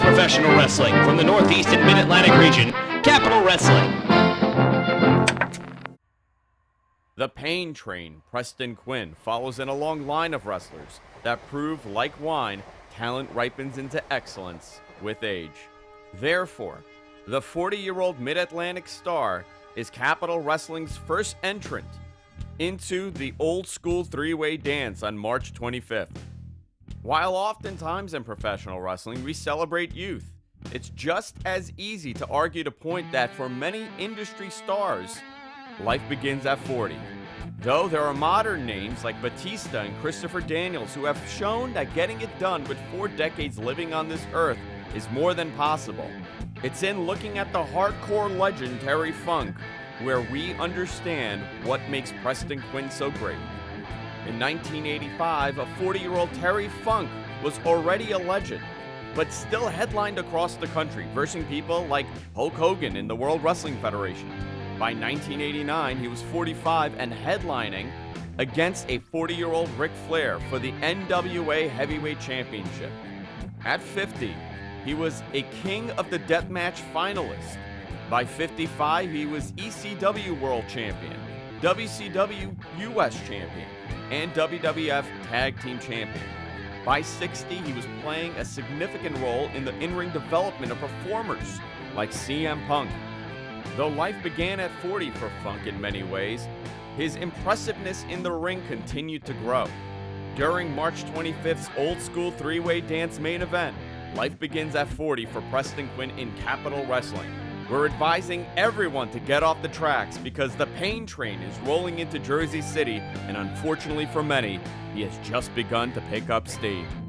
professional wrestling from the Northeast and Mid Atlantic region, Capitol Wrestling. The Pain Train, Preston Quinn, follows in a long line of wrestlers that prove, like wine, talent ripens into excellence with age. Therefore, the 40 year old Mid Atlantic star is Capitol Wrestling's first entrant into the old school three way dance on March 25th. While oftentimes in professional wrestling we celebrate youth, it's just as easy to argue the point that for many industry stars, life begins at 40. Though there are modern names like Batista and Christopher Daniels who have shown that getting it done with four decades living on this earth is more than possible. It's in looking at the hardcore legend Terry Funk where we understand what makes Preston Quinn so great. In 1985, a 40 year old Terry Funk was already a legend, but still headlined across the country, versing people like Hulk Hogan in the World Wrestling Federation. By 1989, he was 45 and headlining against a 40 year old Ric Flair for the NWA Heavyweight Championship. At 50, he was a King of the Deathmatch finalist. By 55, he was ECW World Champion, WCW US Champion, and WWF Tag Team Champion. By 60, he was playing a significant role in the in ring development of performers like CM Punk. Though life began at 40 for Funk in many ways, his impressiveness in the ring continued to grow. During March 25th's old school three way dance main event, life begins at 40 for Preston Quinn in Capitol Wrestling. We're advising everyone to get off the tracks because the pain train is rolling into Jersey City, and unfortunately for many, he has just begun to pick up steam.